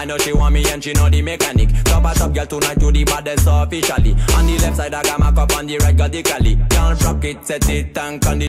I know she want me and she know the mechanic. Top a top girl tonight you the baddest officially. On the left side I got my cup on the right got the cali. Can't rock it, set it and condition.